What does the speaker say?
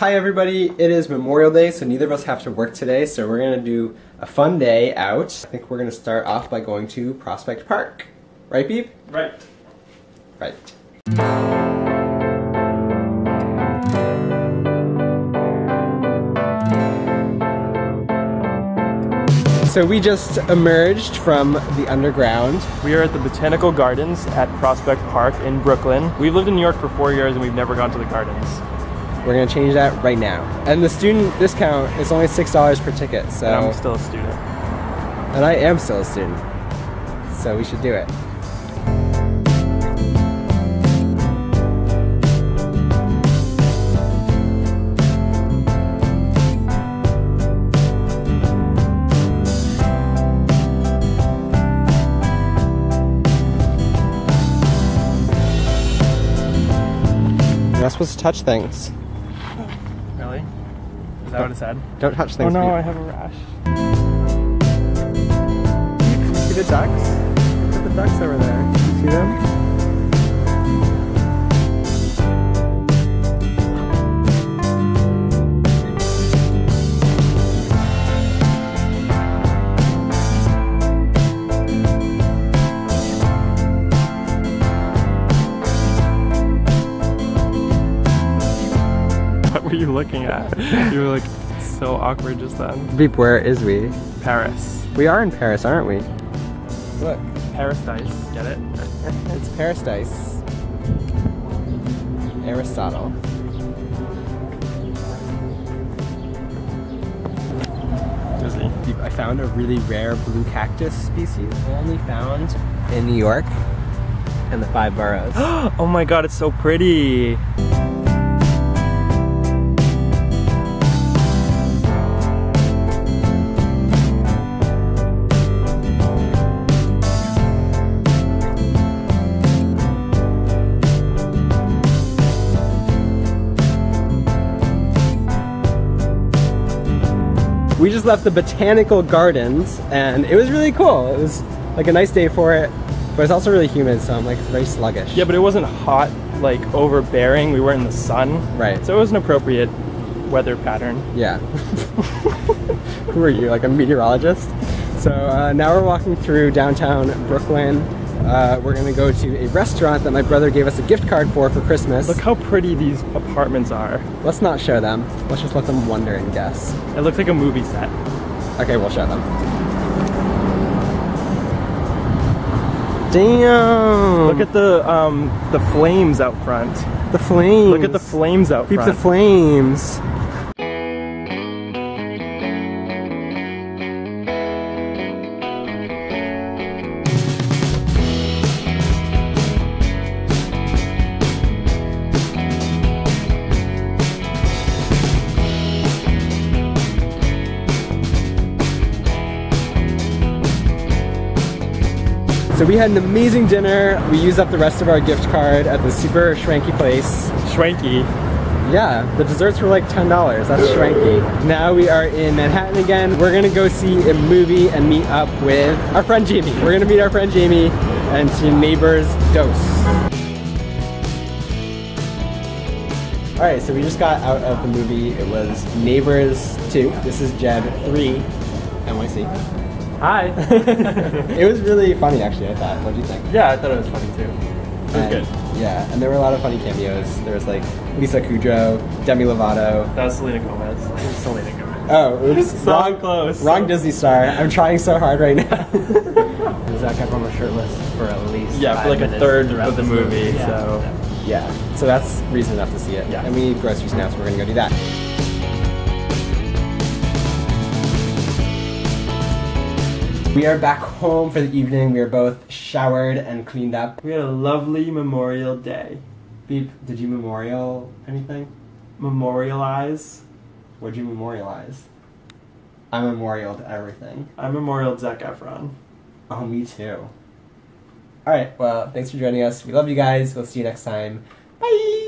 Hi everybody, it is Memorial Day, so neither of us have to work today, so we're gonna do a fun day out. I think we're gonna start off by going to Prospect Park. Right, Beep? Right. Right. So we just emerged from the underground. We are at the Botanical Gardens at Prospect Park in Brooklyn. We've lived in New York for four years and we've never gone to the gardens. We're gonna change that right now. And the student discount is only six dollars per ticket, so And I'm still a student. and I am still a student. So we should do it. You're not supposed to touch things. Really? Is that what it said? Don't touch things. Oh things. no, Beep. I have a rash. See the ducks? Look at the ducks over there. You see them? You looking at? you were like so awkward just then. Beep, where is we? Paris. We are in Paris, aren't we? Look, Paris dice. Get it? it's Paris dice. Aristotle. Disney. I found a really rare blue cactus species, only found in New York and the five boroughs. oh my god, it's so pretty. We just left the botanical gardens and it was really cool. It was like a nice day for it, but it's also really humid, so I'm like very sluggish. Yeah, but it wasn't hot, like overbearing. We weren't in the sun. Right. So it was an appropriate weather pattern. Yeah. Who are you, like a meteorologist? So uh, now we're walking through downtown Brooklyn. Uh, we're gonna go to a restaurant that my brother gave us a gift card for for Christmas. Look how pretty these apartments are. Let's not show them. Let's just let them wonder and guess. It looks like a movie set. Okay, we'll show them. Damn! Look at the um the flames out front. the flames. Look at the flames out Keep front. the flames. So we had an amazing dinner. We used up the rest of our gift card at the super schwanky place. Schwanky. Yeah, the desserts were like $10. That's schwanky. Now we are in Manhattan again. We're gonna go see a movie and meet up with our friend Jamie. We're gonna meet our friend Jamie and see Neighbors Dose. All right, so we just got out of the movie. It was Neighbors 2. This is Jeb 3 NYC. Hi. It was really funny, actually, I thought. What do you think? yeah, I thought it was funny too. It was And- good. Yeah, and there were a lot of funny cameos. There was like Lisa Kudrow, Demi Lovato. That was Selena Gomez. Selena Gomez. Oh, oops. So wrong, close. Wrong Disney star. I'm trying so hard right now. Zac Efron was shirtless for at least Yeah, for like a third throughout of the this movie, Yeah. so yeah, so that's reason enough to see it. Yeah. And we need groceries now, so we're gonna go do that. We are back home for the evening. We are both showered and cleaned up. we had a lovely Memorial Day. Beep, did you memorial anything? Memorialize. What'd you memorialize? I memorialed everything. I memorialed Zac Efron. Oh, me too. Alright, well, thanks for joining us. We love you guys. We'll see you next time. Bye!